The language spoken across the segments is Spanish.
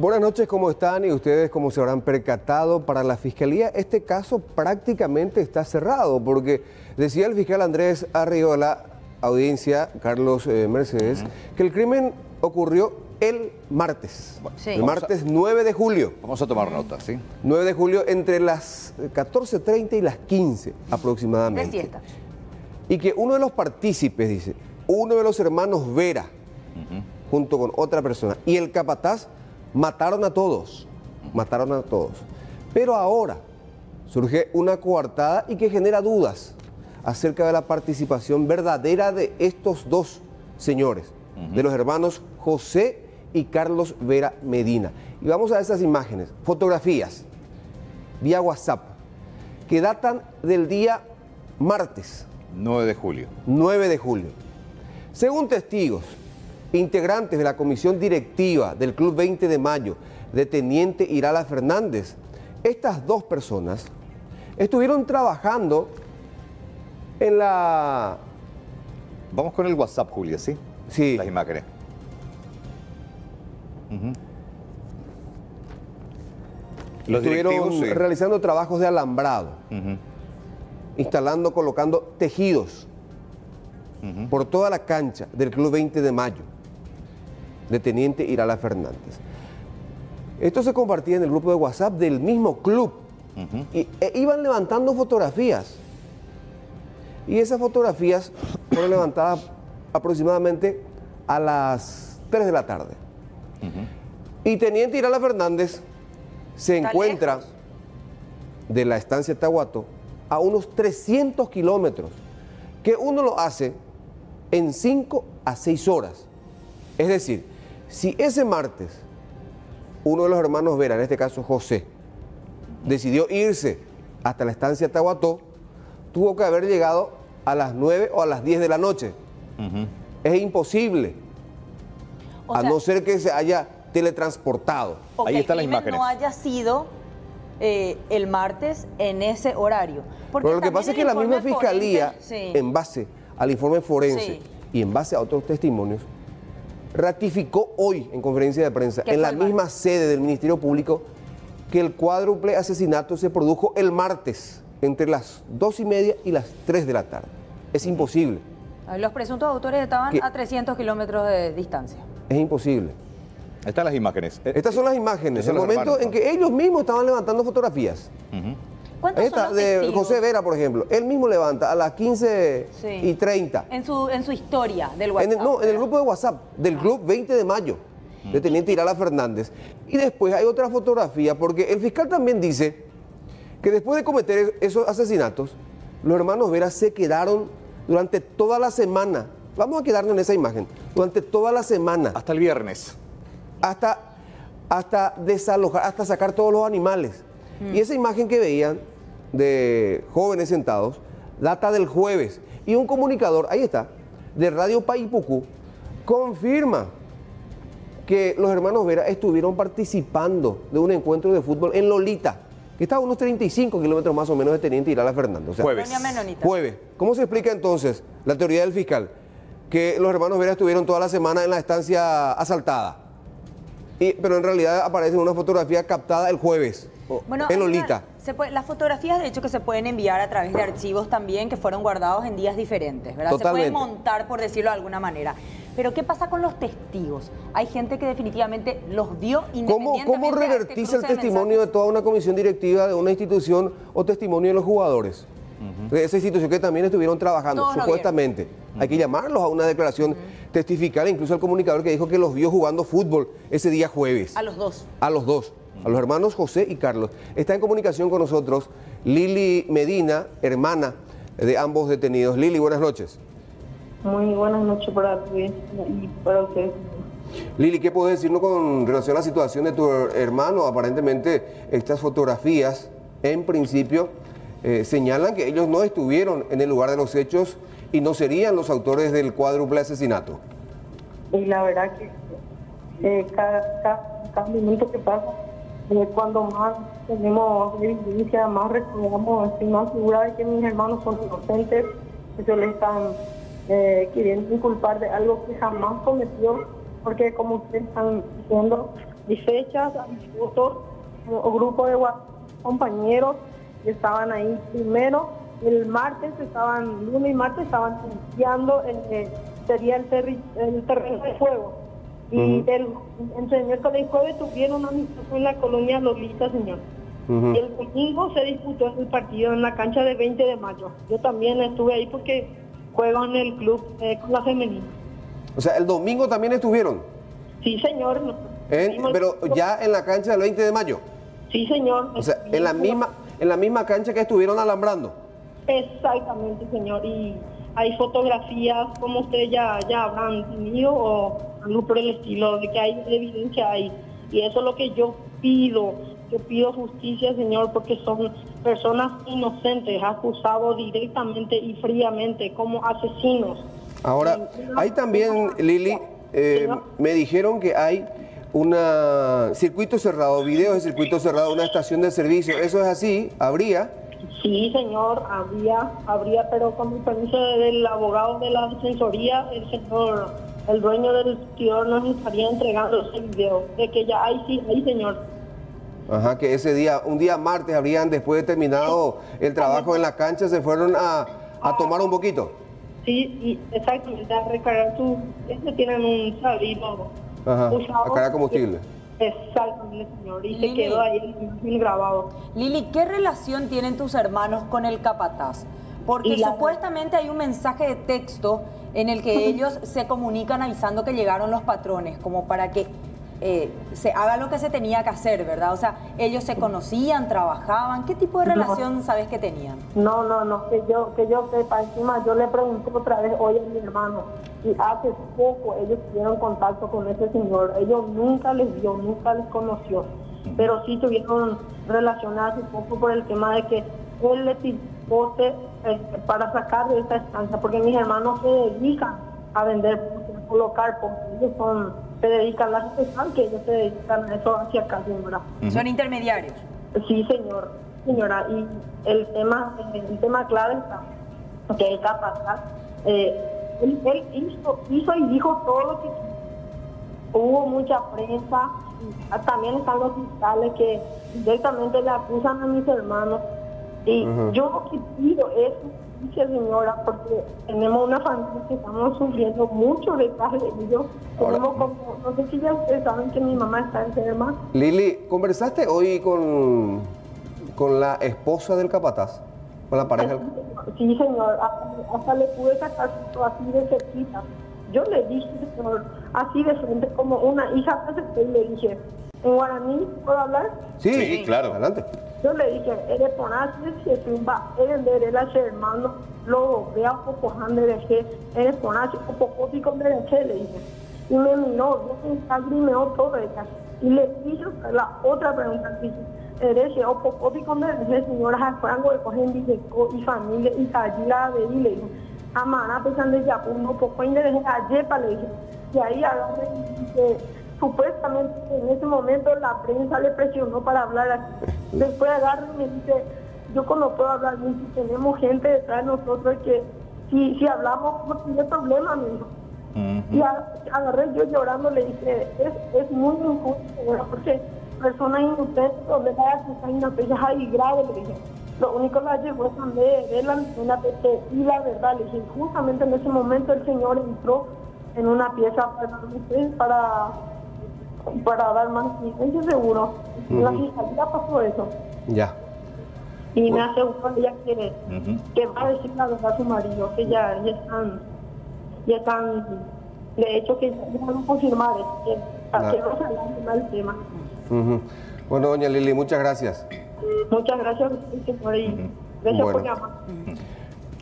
Buenas noches, ¿cómo están? Y ustedes, como se habrán percatado, para la Fiscalía este caso prácticamente está cerrado, porque decía el fiscal Andrés Arriola, audiencia Carlos eh, Mercedes, que el crimen ocurrió el martes, Sí. el martes 9 de julio. Vamos a tomar nota, ¿sí? 9 de julio entre las 14.30 y las 15 De aproximadamente. siesta. Y que uno de los partícipes, dice, uno de los hermanos Vera, junto con otra persona, y el capataz mataron a todos, mataron a todos. Pero ahora surge una coartada y que genera dudas acerca de la participación verdadera de estos dos señores, de los hermanos José y Carlos Vera Medina. Y vamos a esas imágenes, fotografías, vía WhatsApp, que datan del día martes 9 de julio. 9 de julio. Según testigos, integrantes de la comisión directiva del Club 20 de Mayo, de Teniente Irala Fernández, estas dos personas estuvieron trabajando en la... Vamos con el WhatsApp, Julia, ¿sí? Sí. Las imágenes. Los estuvieron sí. realizando trabajos de alambrado, instalando, colocando tejidos por toda la cancha del Club 20 de Mayo, de Teniente Irala Fernández. Esto se compartía en el grupo de WhatsApp del mismo club y e iban levantando fotografías. Y esas fotografías fueron levantadas aproximadamente a las 3 de la tarde. Y Teniente Irala Fernández se encuentra lejos. de la estancia Tahuato a unos 300 kilómetros, que uno lo hace en 5 a 6 horas. Es decir, si ese martes uno de los hermanos Vera, en este caso José, decidió irse hasta la estancia Tahuató, tuvo que haber llegado a las 9 o a las 10 de la noche. Es imposible, O a sea, no ser que se haya teletransportado. o Ahí que están las el crimen imágenes. no haya sido eh, el martes en ese horario. Porque Pero lo que pasa es que la misma fiscalía, forense- sí. en base al informe forense Sí. y en base a otros testimonios, ratificó hoy en conferencia de prensa, en la misma sede del Ministerio Público, que el cuádruple asesinato se produjo el martes entre las dos y media y las 3 de la tarde. Es imposible, Los presuntos autores estaban a 300 kilómetros de distancia. es imposible. Ahí están las imágenes. Estas son las imágenes, el momento hermanos, en que ellos mismos estaban levantando fotografías. ¿Cuántos Esta son los de testigos? José Vera, por ejemplo, él mismo levanta a las 15 Sí. y 30. En su, en su historia del En WhatsApp. el, no, en el grupo de WhatsApp del Club 20 de Mayo, de Teniente Irala Fernández. Y después hay otra fotografía, porque el fiscal también dice que después de cometer esos asesinatos, los hermanos Vera se quedaron durante toda la semana. Vamos a quedarnos en esa imagen. Durante toda la semana, Hasta el viernes. hasta, hasta desalojar, hasta sacar todos los animales. Y esa imagen que veían de jóvenes sentados data del jueves. Y un comunicador, ahí está, de Radio Paipucú, confirma que los hermanos Vera estuvieron participando de un encuentro de fútbol en Lolita, que está a unos 35 kilómetros más o menos de Teniente Irala Fernández. O sea, Jueves. Jueves. ¿Cómo se explica entonces la teoría del fiscal? Que los hermanos Vera estuvieron toda la semana en la estancia asaltada. Y- pero en realidad aparece una fotografía captada el jueves Bueno, Lolita. se puede- las fotografías, de hecho, que se pueden enviar a través de archivos también que fueron guardados en días diferentes, ¿verdad? Se Totalmente. puede montar, por decirlo de alguna manera. Pero, ¿qué pasa con los testigos? Hay gente que definitivamente los vio ¿Cómo, independientemente cómo a este revertiza el de testimonio de toda una comisión directiva de una institución o testimonio de los jugadores? De esa institución que también estuvieron trabajando, Todos supuestamente. Hay que llamarlos a una declaración testifical, incluso al comunicador que dijo que los vio jugando fútbol ese día jueves. A los dos. A los dos, a los hermanos José y Carlos. Está en comunicación con nosotros Lili Medina, hermana de ambos detenidos. Lili, buenas noches. Muy buenas noches para ti y para ustedes. Lili, ¿qué puedes decirnos con relación a la situación de tu hermano? Aparentemente estas fotografías, en principio, eh, señalan que ellos no estuvieron en el lugar de los hechos y no serían los autores del cuádruple asesinato. Y la verdad que eh, cada, cada, cada minuto que pasa, eh, cuando más tenemos evidencia, más recordamos, estoy más segura de que mis hermanos son inocentes, ellos le están eh, queriendo inculpar de algo que jamás cometió, porque como ustedes están diciendo, hay fechas, hay fotos, o grupo de compañeros que estaban ahí primero. El martes estaban, lunes y martes estaban iniciando el, eh, sería el, el terreno de juego. Y el, señor el jueves tuvieron una misión en la colonia Lolita, señor. El domingo se disputó el partido en la cancha de 20 de mayo. Yo también estuve ahí porque juego en el club eh, con la femenina. O sea, el domingo también estuvieron. Sí, señor. pero ya en la cancha del 20 de mayo. Sí, señor. O sea, en la misma, en la misma cancha que estuvieron alambrando. Exactamente, señor. Y hay fotografías, como ustedes ya, ya habrán tenido, o algo por el estilo, de que hay evidencia ahí. Y eso es lo que yo pido. Yo pido justicia, señor, porque son personas inocentes, acusados directamente y fríamente como asesinos. Ahora, hay también, Lili, eh, me dijeron que hay un circuito cerrado, videos de circuito cerrado, una estación de servicio. ¿Eso es así? ¿Habría? Sí, señor, habría, habría, pero con el permiso del abogado de la defensoría, el señor, el dueño del tío nos estaría entregando ese video, de que ya hay, sí, hay, señor. Ajá, que ese día, un día martes, habrían, después de terminado el trabajo en la cancha, se fueron a, tomar un poquito. Sí, y exactamente, a recargar su, este tienen un sabido Ajá, a cargar combustible. Exactamente, señor. Y se quedó ahí el grabado. Lili, ¿qué relación tienen tus hermanos con el capataz? Porque supuestamente hay un mensaje de texto en el que ellos se comunican avisando que llegaron los patrones, como para que eh, se haga lo que se tenía que hacer, ¿verdad? O sea, ellos se conocían, trabajaban, ¿qué tipo de relación sabes que tenían? No, no, no, que yo, que yo sepa, encima yo le pregunté otra vez, oye mi hermano, y hace poco ellos tuvieron contacto con ese señor, ellos nunca les vio, nunca les conoció, pero sí tuvieron relacionarse un poco por el tema de que él le pidió eh, para sacar de esta estancia, porque mis hermanos se dedican a vender, a colocar, porque ellos son se dedican a la que ellos se dedican a eso hacia acá, señora. ¿Son intermediarios? Sí, señor, señora. Y el tema, el tema clave está que el capataz, eh, él, hizo, hizo y dijo todo lo que hubo mucha prensa, también están los fiscales que directamente le acusan a mis hermanos. Y yo lo que pido es señora, porque tenemos una familia que estamos sufriendo mucho detrás de ellos. Tenemos como, no sé si ya ustedes saben que mi mamá está enferma. Lili, ¿conversaste hoy con, con la esposa del capataz? ¿Con la pareja? Sí, señor. Hasta, le pude sacar así de cerquita. Yo le dije, señor, así de frente, como una hija, y le dije, ¿en guaraní puedo hablar? Sí, sí claro. Adelante. Yo le dije, eres ponase si tumba, eres de a hermano, lo vea poco hande de que, eres ponase o poco le dije. Y me miró, yo me agrimeó todo ella. Y le hizo la otra pregunta que dice, eres o poco pico de que, señora, a frango de cogen y familia, y allí la de y le dije, amana pensando ya, uno poco de ayer para le dije. Y ahí agarré y dice, supuestamente en ese momento la prensa le presionó para hablar aquí. Después agarra y me dice, yo como puedo hablar, si tenemos gente detrás de nosotros que si, si hablamos no tiene problema, me dijo. Y agarré yo llorando, le dije, es, es muy injusto, porque personas inocentes donde vaya que están pecha ahí grave, le dije. Lo único que llegó es ver la una y la verdad, le dije, justamente en ese momento el Señor entró en una pieza para, para para dar más licencia seguro. La fiscalía pasó eso. Ya. Y me aseguró ella que, que va a decir la verdad a su marido, que ya, ya están, ya están, de hecho que ya van a confirmar que, que no se el tema. Bueno, doña Lili, muchas gracias. Muchas gracias, señor, y gracias por llamar.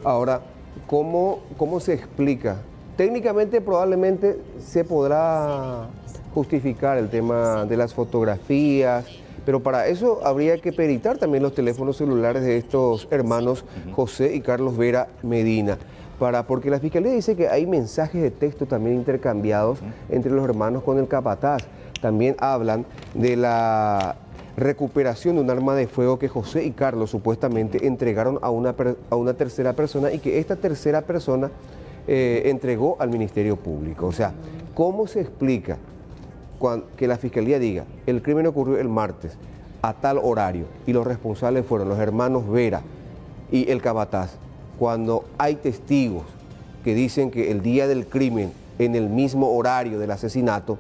Ahora, ¿cómo, ¿cómo se explica? Técnicamente probablemente se podrá justificar el tema de las fotografías, pero para eso habría que peritar también los teléfonos celulares de estos hermanos José y Carlos Vera Medina. Para, porque la fiscalía dice que hay mensajes de texto también intercambiados entre los hermanos con el capataz. También hablan de la recuperación de un arma de fuego que José y Carlos supuestamente entregaron a una, a una tercera persona y que esta tercera persona eh, entregó al Ministerio Público. O sea, ¿cómo se explica que la fiscalía diga, el crimen ocurrió el martes a tal horario y los responsables fueron los hermanos Vera y el Cabataz, cuando hay testigos que dicen que el día del crimen, en el mismo horario del asesinato,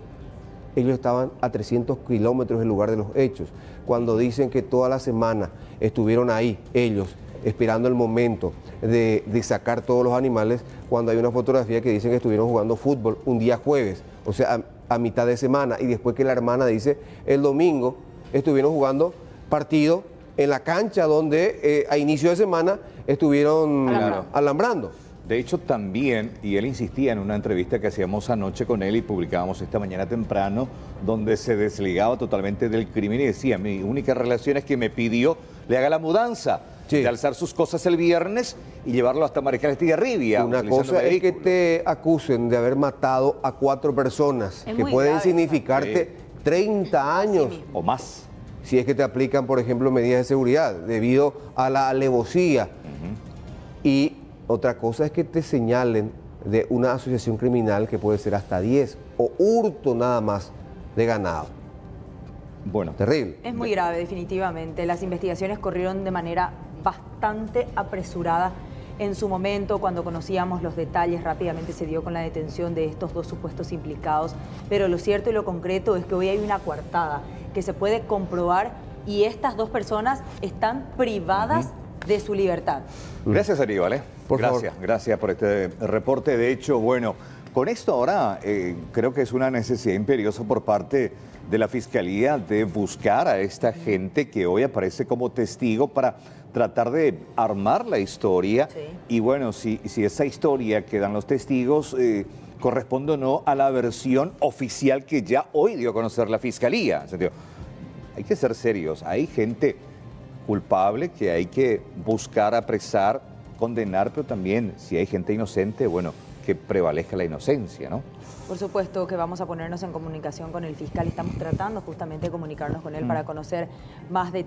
ellos estaban a 300 kilómetros del lugar de los hechos. Cuando dicen que toda la semana estuvieron ahí ellos esperando el momento de, sacar todos los animales, cuando hay una fotografía que dicen que estuvieron jugando fútbol un día jueves, o sea, a, mitad de semana, y después que la hermana dice el domingo estuvieron jugando partido en la cancha donde eh, a inicio de semana estuvieron alambrando. De hecho, también, y él insistía en una entrevista que hacíamos anoche con él y publicábamos esta mañana temprano, donde se desligaba totalmente del crimen y decía, mi única relación es que me pidió le haga la mudanza. De alzar sus cosas el viernes y llevarlo hasta Mariscal Estigarribia. Una cosa es que te acusen de haber matado a cuatro personas, que pueden significarte 30 años o más. Si es que te aplican, por ejemplo, medidas de seguridad debido a la alevosía. Y otra cosa es que te señalen de una asociación criminal que puede ser hasta 10 o hurto nada más de ganado. Bueno, terrible. Es muy grave, definitivamente. Las investigaciones corrieron de manera bastante apresurada. En su momento, cuando conocíamos los detalles, rápidamente se dio con la detención de estos dos supuestos implicados. Pero lo cierto y lo concreto es que hoy hay una coartada que se puede comprobar y estas dos personas están privadas de su libertad. Gracias, Aníbal. ¿eh? gracias, gracias por este reporte. De hecho, bueno, con esto ahora eh, creo que es una necesidad imperiosa por parte de la Fiscalía de buscar a esta gente que hoy aparece como testigo para tratar de armar la historia. Y bueno, si, si esa historia que dan los testigos eh, corresponde o no a la versión oficial que ya hoy dio a conocer la Fiscalía. Hay que ser serios. Hay gente culpable que hay que buscar, apresar, condenar, pero también si hay gente inocente, bueno, que prevalezca la inocencia, ¿no? Por supuesto que vamos a ponernos en comunicación con el fiscal estamos tratando justamente de comunicarnos con él para mm. conocer más detalles.